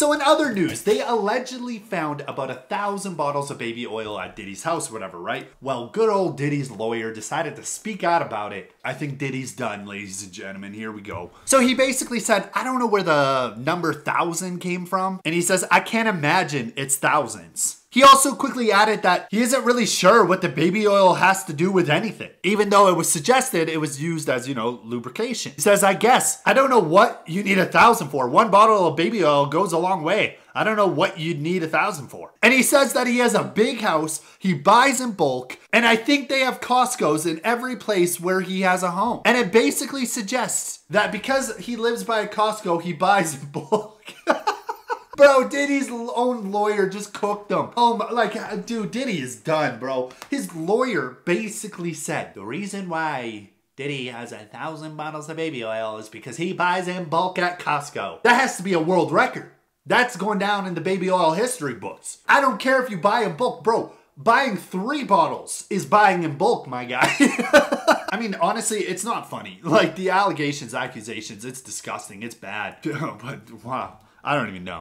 So in other news, they allegedly found about a thousand bottles of baby oil at Diddy's house whatever, right? Well, good old Diddy's lawyer decided to speak out about it. I think Diddy's done, ladies and gentlemen. Here we go. So he basically said, I don't know where the number thousand came from. And he says, I can't imagine it's thousands. He also quickly added that he isn't really sure what the baby oil has to do with anything, even though it was suggested it was used as, you know, lubrication. He says, I guess, I don't know what you need a thousand for. One bottle of baby oil goes a long way. I don't know what you'd need a thousand for. And he says that he has a big house, he buys in bulk, and I think they have Costco's in every place where he has a home. And it basically suggests that because he lives by a Costco, he buys in bulk. Bro, Diddy's own lawyer just cooked him. Oh my, like, uh, dude, Diddy is done, bro. His lawyer basically said the reason why Diddy has a thousand bottles of baby oil is because he buys in bulk at Costco. That has to be a world record. That's going down in the baby oil history books. I don't care if you buy in bulk, bro. Buying three bottles is buying in bulk, my guy. I mean, honestly, it's not funny. Like the allegations, accusations, it's disgusting. It's bad. but wow, I don't even know.